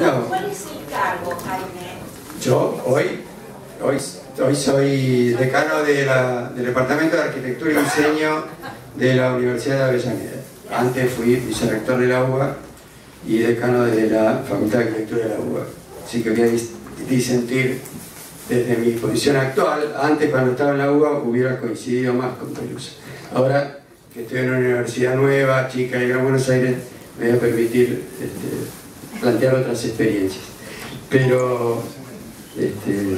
No. ¿Cuál es el cargo, Jaime? Yo hoy, hoy, hoy soy decano de la- del Departamento de Arquitectura y Diseño de la Universidad de Avellaneda. Antes fui vicerrector de la UBA y decano de la Facultad de Arquitectura de la UBA. Así que voy a dis- disentir desde mi posición actual. Antes, cuando estaba en la UBA, hubiera coincidido más con Pelusa. Ahora que estoy en una universidad nueva, chica de Gran Buenos Aires, me voy a permitir este, plantear otras experiencias. Pero este,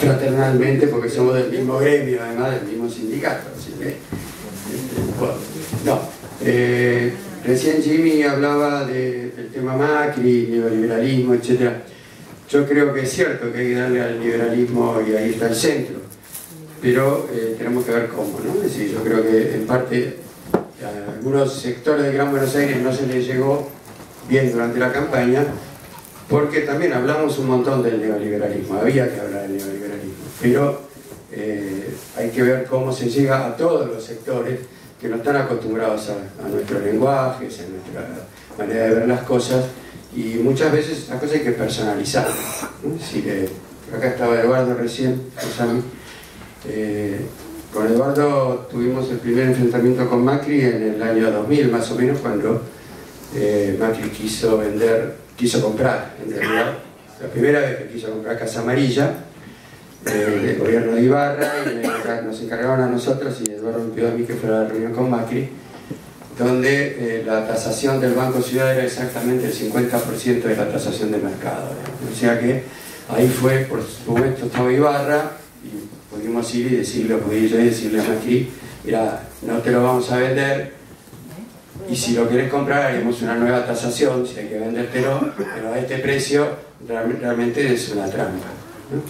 fraternalmente, porque somos del mismo gremio, además del mismo sindicato. Así este, no. Eh, recién Jimmy hablaba de- del tema Macri, neoliberalismo, etc. Yo creo que es cierto que hay que darle al liberalismo y ahí está el centro, pero eh, tenemos que ver cómo, ¿no? Es yo creo que en parte a algunos sectores de Gran Buenos Aires no se les llegó bien durante la campaña, porque también hablamos un montón del neoliberalismo, había que hablar del neoliberalismo, pero eh, hay que ver cómo se llega a todos los sectores que no están acostumbrados a, a nuestros lenguajes, a nuestra manera de ver las cosas, y muchas veces las cosas hay que personalizar. ¿no? Eh, acá estaba Eduardo recién, Susami, eh, con Eduardo tuvimos el primer enfrentamiento con Macri en el año 2000, más o menos, cuando eh, Macri quiso vender, quiso comprar, en realidad, la primera vez que quiso comprar Casa Amarilla, eh, del gobierno de Ibarra, y nos encargaron a nosotros y Eduardo me a mí que fuera a la reunión con Macri, donde eh, la tasación del Banco Ciudad era exactamente el 50% de la tasación de mercado. O sea que ahí fue, por supuesto, estaba Ibarra, y pudimos ir y decirle, podía yo y decirle a Macri, mira, no te lo vamos a vender, y si lo querés comprar haremos una nueva tasación, si hay que vendértelo, pero a este precio real- realmente es una trampa. ¿no?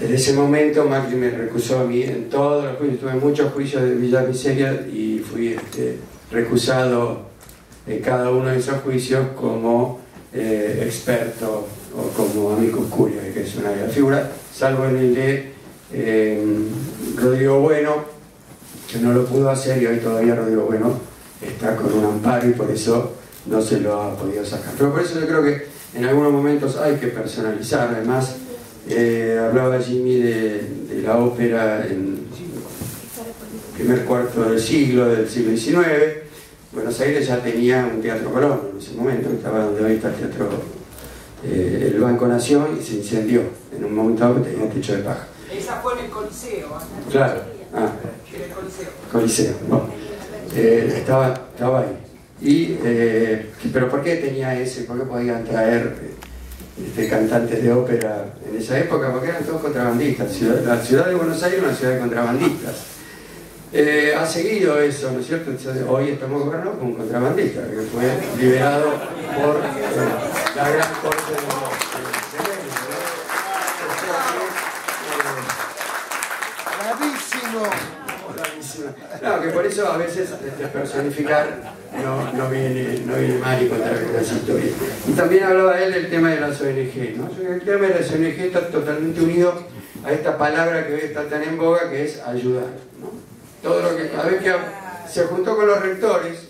Desde ese momento Macri me recusó a mí en todos los juicios, tuve muchos juicios de Villa Miseria y fui este, recusado en cada uno de esos juicios como eh, experto o como amigo curia, que es una de las figuras, salvo en el de eh, Rodrigo Bueno, que no lo pudo hacer y hoy todavía Rodrigo Bueno está con un amparo y por eso no se lo ha podido sacar. Pero por eso yo creo que en algunos momentos hay que personalizar, además eh, hablaba Jimmy de, de la ópera en el primer cuarto del siglo, del siglo XIX. Buenos Aires ya tenía un teatro Colón en ese momento, que estaba donde hoy está el teatro, eh, el Banco Nación, y se incendió. En un momento dado que tenía techo de paja. Esa fue en el Coliseo. Claro, ah, en el Coliseo. Coliseo. bueno. Eh, estaba, estaba ahí. Y, eh, ¿Pero por qué tenía ese? ¿Por qué podían traer este, cantantes de ópera en esa época? Porque eran todos contrabandistas. La ciudad de Buenos Aires es una ciudad de contrabandistas. Eh, ha seguido eso, ¿no es cierto? Hoy estamos gobernados con un contrabandista que fue liberado por la gran corte de- de Vélez, ¿no? Bravísimo. No, que por eso a veces personificar no, no, viene, no viene mal y contar algunas historias. Y también hablaba él del tema de las ONG, ¿no? El tema de las ONG está totalmente unido a esta palabra que hoy está tan en boga que es ayudar, ¿no? Todo lo que, a ver que se juntó con los rectores,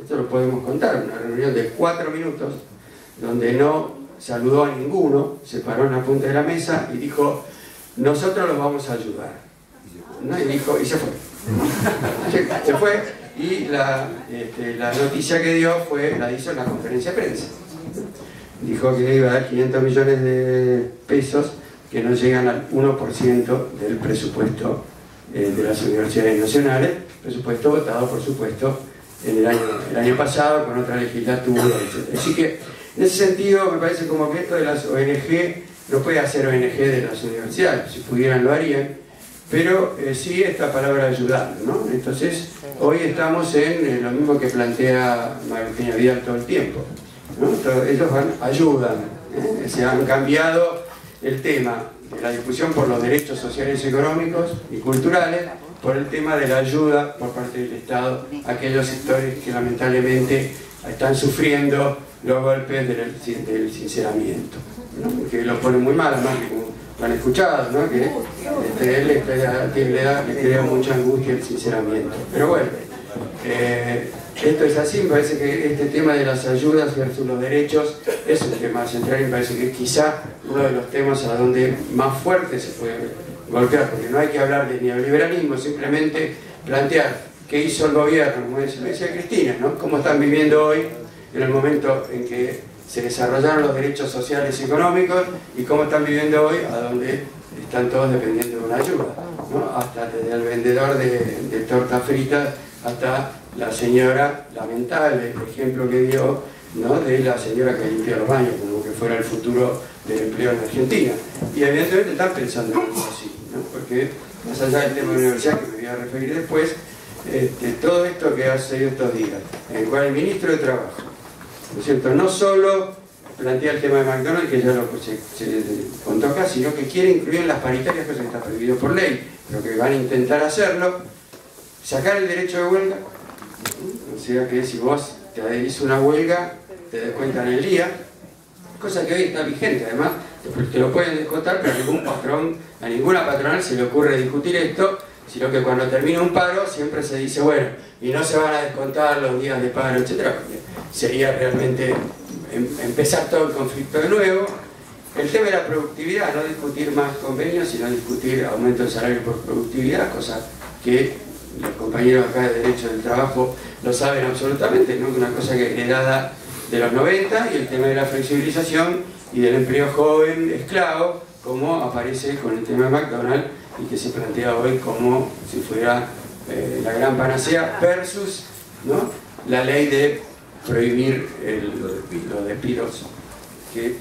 esto lo podemos contar, una reunión de cuatro minutos, donde no saludó a ninguno, se paró en la punta de la mesa y dijo, nosotros los vamos a ayudar. ¿no? Y dijo, y se fue. Se, fue y la, este, la noticia que dio fue, la hizo en la conferencia de prensa. Dijo que iba a dar 500 millones de pesos que no llegan al 1% del presupuesto eh, de las universidades nacionales, presupuesto votado, por supuesto, en el año, el año pasado con otra legislatura, etc. Así que, en ese sentido, me parece como que esto de las ONG no puede hacer ONG de las universidades, si pudieran lo harían, pero eh, sí esta palabra ayudar, ¿no? Entonces, hoy estamos en eh, lo mismo que plantea María Vidal todo el tiempo, ¿no? Ellos van, ayudan, ¿eh? se han cambiado el tema de la discusión por los derechos sociales, económicos y culturales, por el tema de la ayuda por parte del Estado a aquellos sectores que lamentablemente están sufriendo los golpes del, del sinceramiento, ¿no? que lo pone muy mal, además, como lo han ¿no? que este, él le, crea- le da- le crea mucha angustia el sinceramiento. Pero bueno, eh, esto es así, me parece que este tema de las ayudas versus los derechos es un tema central y me parece que quizá uno de los temas a donde más fuerte se puede golpear, porque no hay que hablar de neoliberalismo, simplemente plantear qué hizo el gobierno, como decía Cristina, ¿no? cómo están viviendo hoy en el momento en que se desarrollaron los derechos sociales y económicos y cómo están viviendo hoy, a donde están todos dependiendo de una ayuda, ¿no? hasta desde el vendedor de, tortas fritas hasta la señora, lamentable ejemplo que dio, ¿no? de la señora que limpia los baños, como que fuera el futuro del empleo en Argentina. Y evidentemente están pensando en algo así, ¿no? porque más allá del tema de universidad, que me voy a referir después, este, todo esto que ha sucedido estos días, en el cual el ministro de Trabajo, ¿no cierto?, no solo plantea el tema de McDonald's, que ya lo se, se contó acá, sino que quiere incluir en las paritarias, cosa que está prohibido por ley, pero que van a intentar hacerlo, sacar el derecho de huelga, o sea que si vos te adherís una huelga, te descuentan el día, cosa que hoy está vigente, además, te lo pueden descontar, pero a ningún patrón, a ninguna patronal se le ocurre discutir esto, sino que cuando termina un paro siempre se dice, bueno, y no se van a descontar los días de paro, porque sería realmente em, empezar todo el conflicto de nuevo. El tema de la productividad, no discutir más convenios, sino discutir aumento de salario por productividad, cosa que los compañeros acá de Derecho del Trabajo lo saben absolutamente, ¿no? una cosa que heredada de los 90 y el tema de la flexibilización y del empleo joven esclavo, como aparece con el tema de McDonald's y que se plantea hoy como si fuera eh, la gran panacea versus ¿no? la ley de prohibir el, los despidos que,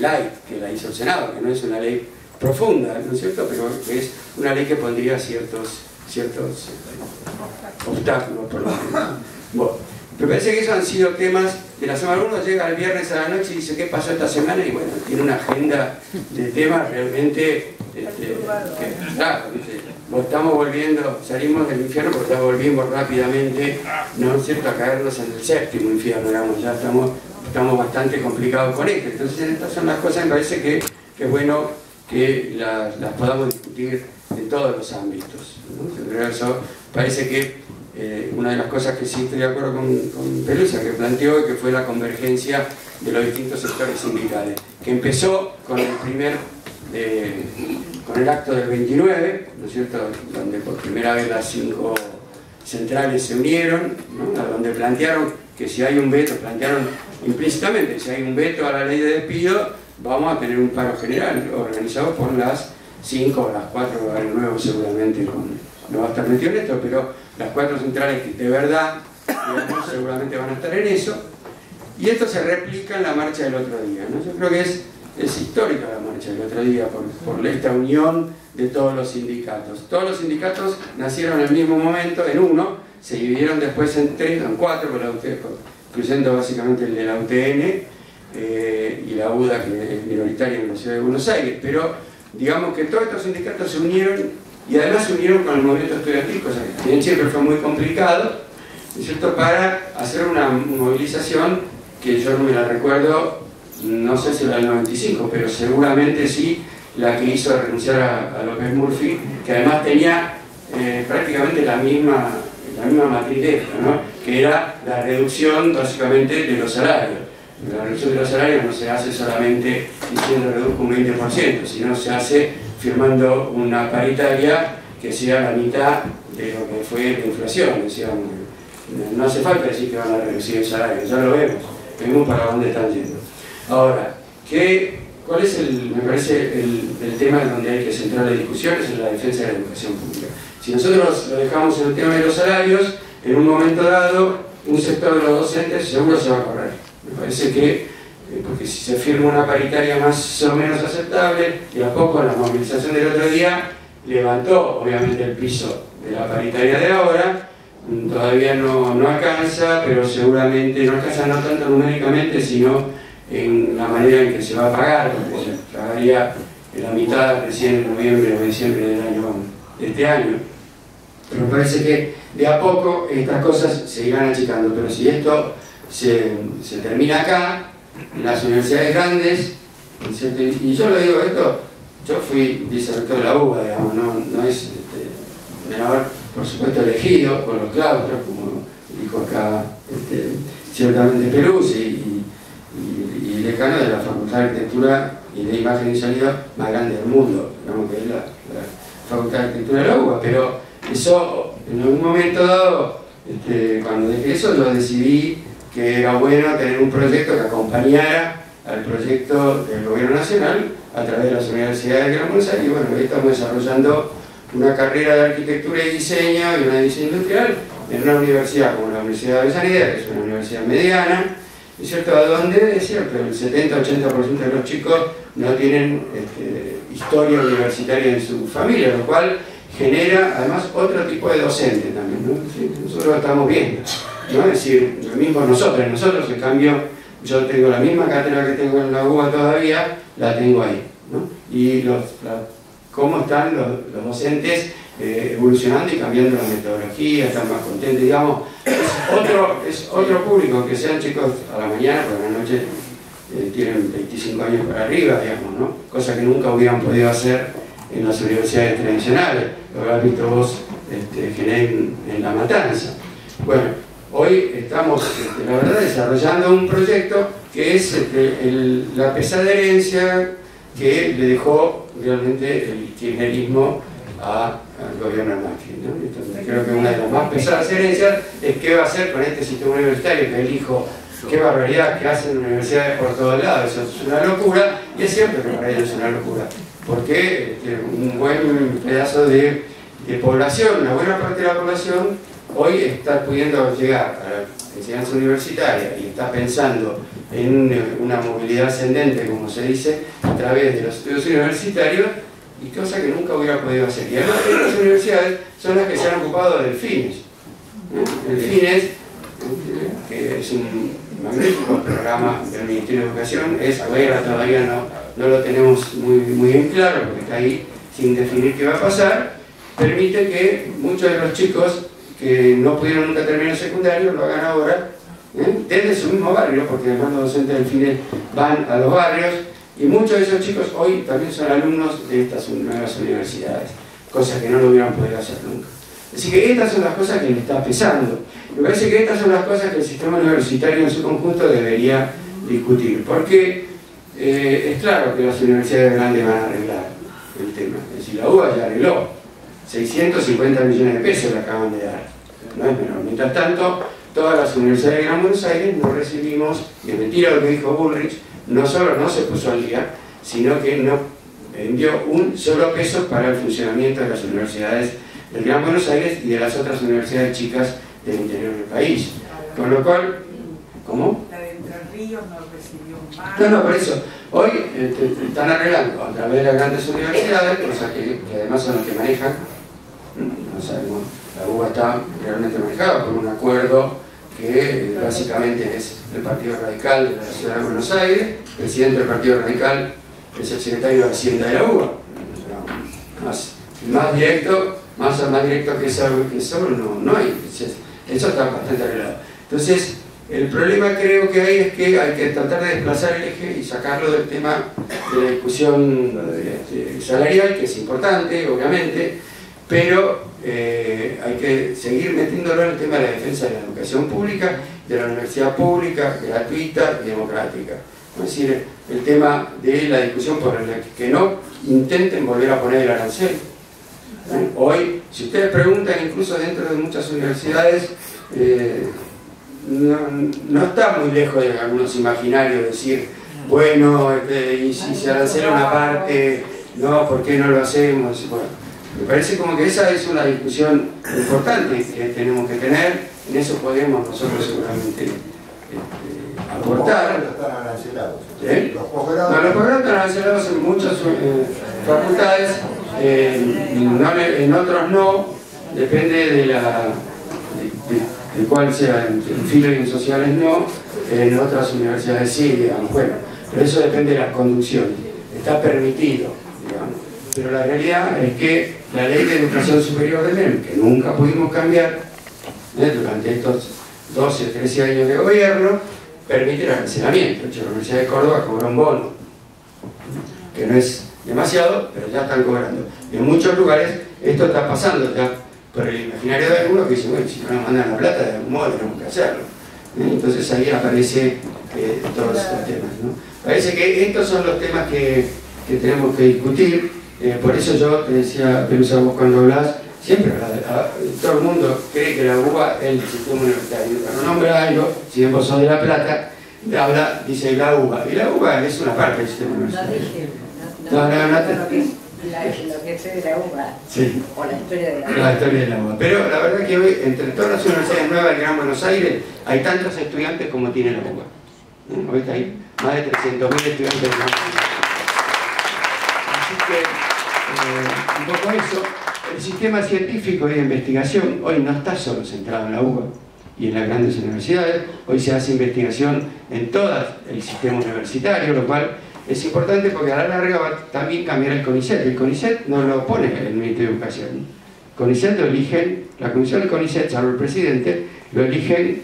la hizo el Senado, que no es una ley profunda, ¿no es cierto? Pero es una ley que pondría ciertos, ciertos eh, obstáculos por lo menos. Me parece que esos han sido temas de la semana. Uno llega el viernes a la noche y dice qué pasó esta semana y bueno, tiene una agenda de temas realmente este, dice, estamos volviendo, salimos del infierno porque volvimos rápidamente, ¿no es cierto?, a caernos en el séptimo infierno, digamos, ya estamos, estamos bastante complicados con esto. Entonces estas son las cosas, me parece que, es bueno que las, las podamos discutir en todos los ámbitos. ¿no? Eso parece que eh, una de las cosas que sí estoy de acuerdo con, con Pelusa, que planteó que fue la convergencia de los distintos sectores sindicales, que empezó con el primer, eh, con el acto del 29, ¿no cierto?, donde por primera vez las cinco centrales se unieron, donde plantearon que si hay un veto, plantearon implícitamente, si hay un veto a la ley de despido, vamos a tener un paro general organizado por las cinco o las cuatro, el nuevo seguramente con, no va a estar metido en esto, pero las cuatro centrales de verdad seguramente van a estar en eso, y esto se replica en la marcha del otro día. ¿no? Yo creo que es, es histórica la marcha del otro día por, por esta unión de todos los sindicatos. Todos los sindicatos nacieron en el mismo momento, en uno, se dividieron después en tres, en cuatro, incluyendo básicamente el de la UTN eh, y la UDA, que es minoritaria en la ciudad de Buenos Aires, pero digamos que todos estos sindicatos se unieron y además se unieron con el movimiento estudiantil, cosa que bien siempre fue muy complicado, cierto? para hacer una movilización que yo no me la recuerdo, no sé si era el 95, pero seguramente sí la que hizo renunciar a, López Murphy, que además tenía eh, prácticamente la misma, la misma matriz ¿no? que era la reducción básicamente de los salarios. La reducción de los salarios no se hace solamente diciendo reduzco un 20%, sino se hace firmando una paritaria que sea la mitad de lo que fue la inflación. no hace falta decir que van a reducir el salario, ya lo vemos, vemos para dónde están yendo. Ahora, ¿qué, ¿cuál es el, me parece, el, tema en donde hay que centrar las discusiones? Es la defensa de la educación pública. Si nosotros lo dejamos en el tema de los salarios, en un momento dado, un sector de los docentes seguro se va a correr. Me parece que porque si se firma una paritaria más o menos aceptable, y a poco la movilización del otro día levantó obviamente el piso de la paritaria de ahora, mm, todavía no, no alcanza, pero seguramente no alcanza no tanto numéricamente, sino en la manera en que se va a pagar, porque se pagaría en la mitad recién en noviembre o diciembre del año, de este año. Pero parece que de a poco estas cosas se irán achicando, pero si esto se, se termina acá, las universidades grandes, y yo lo digo esto, yo fui vicerrector de la UBA, digamos, no, no es este, menor, por supuesto, elegido por los claustros, como dijo acá este, ciertamente Perú, y, y, decano de la Facultad de Arquitectura y de Imagen y Sonido más grande del mundo, digamos que es la, Facultad de Arquitectura de la UBA, pero eso en algún momento dado, este, cuando dejé eso, yo decidí que era bueno tener un proyecto que acompañara al proyecto del gobierno nacional a través de las universidades de Gran Buenos y bueno, hoy estamos desarrollando una carrera de arquitectura y diseño y una de diseño industrial en una universidad como la Universidad de Avellaneda, que es una universidad mediana, ¿es cierto? A donde es cierto, el 70-80% de los chicos no tienen este, historia universitaria en su familia, lo cual genera además otro tipo de docente también, ¿no? Nosotros lo estamos viendo, ¿no? Es decir, lo mismo nosotros, nosotros en cambio, yo tengo la misma cátedra que tengo en la UBA todavía, la tengo ahí, ¿no? Y los, cómo están los, los docentes eh, evolucionando y cambiando la metodología, están más contentos, digamos, es otro, es otro público, que sean chicos a la mañana, por la noche eh, tienen 25 años para arriba, digamos, ¿no? Cosa que nunca hubieran podido hacer en las universidades tradicionales, lo habrás visto vos este, en, en La Matanza. Bueno, hoy estamos, este, la verdad, desarrollando un proyecto que es este, el, la pesada herencia que le dejó realmente el kirchnerismo a al gobierno Macri. ¿no? Entonces, creo que una de las más pesadas herencias es qué va a hacer con este sistema universitario que él dijo, qué barbaridad que hacen universidades por todos lados, eso es una locura, y es cierto que para ellos es una locura, porque este, un buen pedazo de, de población, una buena parte de la población, hoy está pudiendo llegar a la enseñanza universitaria y está pensando en una movilidad ascendente, como se dice, a través de los estudios universitarios, y cosa que nunca hubiera podido hacer. Y además estas universidades son las que se han ocupado del FINES. El FINES, que es un magnífico programa del Ministerio de Educación, es ahora todavía no, no lo tenemos muy, muy bien claro, porque está ahí sin definir qué va a pasar, permite que muchos de los chicos que no pudieron nunca terminar el secundario lo hagan ahora, ¿eh? desde su mismo barrio, porque además los docentes del FINES van a los barrios, y muchos de esos chicos hoy también son alumnos de estas nuevas universidades, cosas que no lo hubieran podido hacer nunca. Así que estas son las cosas que le está pesando. Me parece que estas son las cosas que el sistema universitario en su conjunto debería discutir. Porque eh, es claro que las universidades grandes van a arreglar el tema. Es decir, la UBA ya arregló. 650 millones de pesos le acaban de dar. No. Mientras tanto, todas las universidades de Gran Buenos Aires no recibimos, y es mentira lo que dijo Bullrich, no solo no se puso al día, sino que no envió un solo peso para el funcionamiento de las universidades del Gran Buenos Aires y de las otras universidades chicas del interior del país. Con lo cual, ¿cómo? La de Entre Ríos no recibió más. No, no, por eso. Hoy eh, te- te están arreglando a través de las grandes universidades, cosas que, que además son las que manejan, no sabemos, la UBA está realmente manejada por un acuerdo que eh, básicamente es el Partido Radical de la Ciudad de Buenos Aires, el presidente del Partido Radical es el secretario de Hacienda de la UBA. Más, más directo, más, más directo que eso, que eso no, no hay. Eso está bastante arreglado. Entonces, el problema creo que hay es que hay que tratar de desplazar el eje y sacarlo del tema de la discusión este, salarial, que es importante, obviamente, pero eh, hay que seguir metiéndolo en el tema de la defensa de la educación pública, de la universidad pública, gratuita y democrática. Es decir, el tema de la discusión por el que no intenten volver a poner el arancel. Hoy, si ustedes preguntan, incluso dentro de muchas universidades, eh, no, está muy lejos de algunos imaginarios decir, bueno, este, y si se arancela una parte, no, ¿por qué no lo hacemos? Me parece como que esa es una discusión importante que tenemos que tener, en eso podemos nosotros seguramente este, aportar. Los están arancelados. ¿Eh? Los posgrados. No, los están arancelados en muchas eh, facultades, eh, no en otros no, depende de la de, de- cuál sea, en filo y en sociales no, en otras universidades sí, digamos, bueno, pero eso depende de las conducciones, está permitido. Pero la realidad es que la ley de educación superior de MEM, que nunca pudimos cambiar ¿eh? durante estos 12 o 13 años de gobierno, permite el hecho, la Universidad de Córdoba cobra un bono, que no es demasiado, pero ya están cobrando. En muchos lugares esto está pasando ya por el imaginario de algunos que dicen, bueno, si no nos mandan la plata, de algún modo tenemos que hacerlo. ¿eh? Entonces ahí aparece eh, todos estos temas. ¿no? parece que estos son los temas que, que tenemos que discutir. Eh, por eso yo te decía, Pelusa, vos cuando hablas, siempre todo el mundo cree que la UBA es el sistema universitario. Cuando nombra algo, si bien vos sos de La Plata, habla, dice la UBA. Y la UBA es una parte del sistema universitario. No, no, no, no, la, lo que sé de la UBA sí. o la historia de la UBA. La historia de la UBA. Pero la verdad es que hoy, entre todas las universidades nuevas del Gran Buenos Aires, hay tantos estudiantes como tiene la UBA. Hoy hay más de 300.000 estudiantes de la UBA. Así que, eh, un poco eso. El sistema científico y de investigación hoy no está solo centrado en la UBA y en las grandes universidades, hoy se hace investigación en todo el sistema universitario, lo cual es importante porque a la larga va también cambiar el CONICET. El CONICET no lo pone el Ministerio de Educación. CONICET lo eligen, la comisión del CONICET, salvo el presidente, lo eligen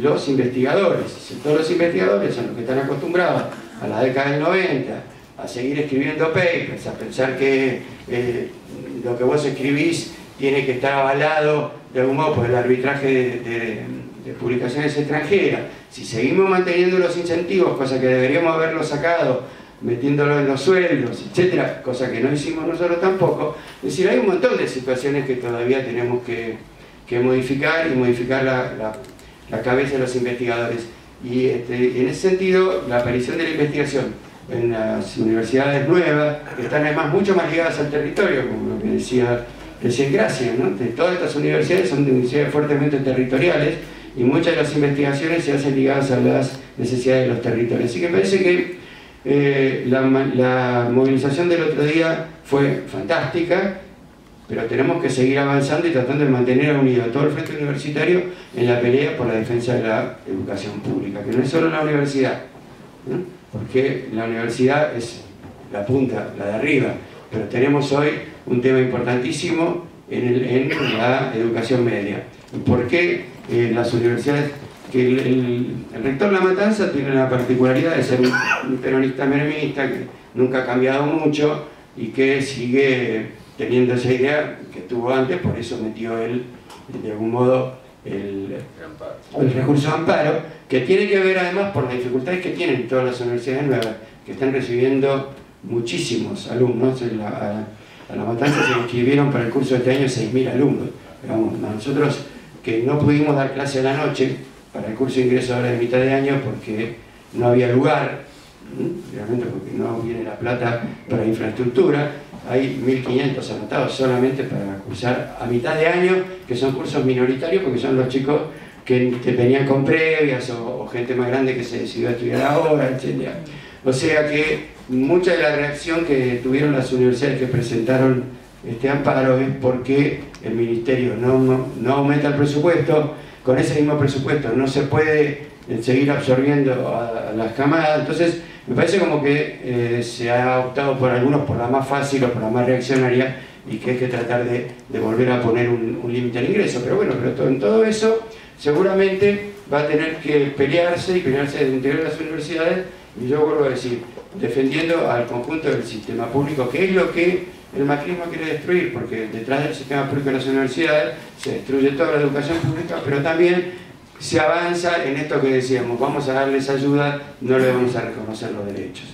los investigadores. Todos los investigadores son los que están acostumbrados a la década del 90 a seguir escribiendo papers, a pensar que eh, lo que vos escribís tiene que estar avalado de algún modo por el arbitraje de, publicaciones extranjeras. Si seguimos manteniendo los incentivos, cosa que deberíamos haberlo sacado metiéndolo en los sueldos, etcétera, cosa que no hicimos nosotros tampoco. Es decir, hay un montón de situaciones que todavía tenemos que, modificar y modificar la, cabeza de los investigadores. Y este, en ese sentido, la aparición de la investigación en las universidades nuevas, que están además mucho más ligadas al territorio, como lo que decía recién Gracia, ¿no? de todas estas universidades son universidades fuertemente territoriales y muchas de las investigaciones se hacen ligadas a las necesidades de los territorios. Así que parece que eh, la, movilización del otro día fue fantástica, pero tenemos que seguir avanzando y tratando de mantener unido a todo el frente universitario en la pelea por la defensa de la educación pública, que no es solo la universidad, porque la universidad es la punta, la de arriba, pero tenemos hoy un tema importantísimo en, la educación media. ¿Por qué eh, las universidades que el, rector La Matanza tiene la particularidad de ser un, peronista menemista que nunca ha cambiado mucho y que sigue teniendo esa idea que tuvo antes, por eso metió él, de algún modo, el, el recurso de amparo, que tiene que ver además por las dificultades que tienen todas las universidades nuevas, que están recibiendo muchísimos alumnos. a, La Matanza se inscribieron para el curso de este año 6.000 alumnos. nosotros que no pudimos dar clase a la noche, para el curso de ingreso ahora de mitad de año porque no había lugar, realmente porque no viene la plata para infraestructura, hay 1.500 anotados solamente para cursar a mitad de año, que son cursos minoritarios porque son los chicos que venían con previas o, gente más grande que se decidió a estudiar ahora, etc. O sea que mucha de la reacción que tuvieron las universidades que presentaron este amparo es porque el ministerio no, no aumenta el presupuesto, con ese mismo presupuesto no se puede eh, seguir absorbiendo a, las camadas, entonces me parece como que eh, se ha optado por algunos por la más fácil o por la más reaccionaria y que hay que tratar de, volver a poner un, límite al ingreso, pero bueno, pero en todo eso seguramente va a tener que pelearse y pelearse desde el interior de las universidades. Y yo vuelvo a decir, defendiendo al conjunto del sistema público, que es lo que el macrismo quiere destruir, porque detrás del sistema público de las universidades se destruye toda la educación pública, pero también se avanza en esto que decíamos, vamos a darles ayuda, no le vamos a reconocer los derechos.